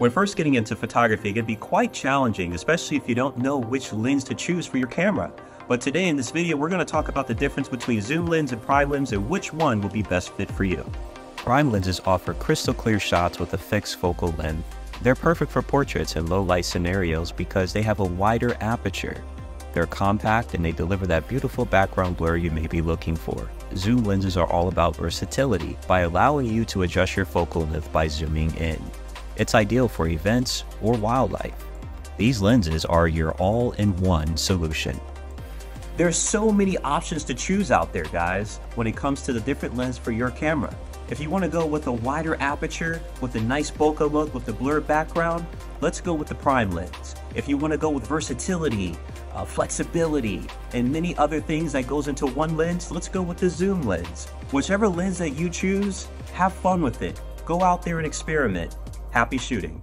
When first getting into photography, it can be quite challenging, especially if you don't know which lens to choose for your camera. But today in this video, we're going to talk about the difference between zoom lens and prime lens and which one will be best fit for you. Prime lenses offer crystal clear shots with a fixed focal length. They're perfect for portraits and low light scenarios because they have a wider aperture. They're compact and they deliver that beautiful background blur you may be looking for. Zoom lenses are all about versatility by allowing you to adjust your focal length by zooming in. It's ideal for events or wildlife. These lenses are your all-in-one solution. There's so many options to choose out there, guys, when it comes to the different lens for your camera. If you want to go with a wider aperture, with a nice bokeh look, with a blurred background, let's go with the prime lens. If you want to go with versatility, uh, flexibility, and many other things that goes into one lens, let's go with the zoom lens. Whichever lens that you choose, have fun with it. Go out there and experiment. Happy shooting.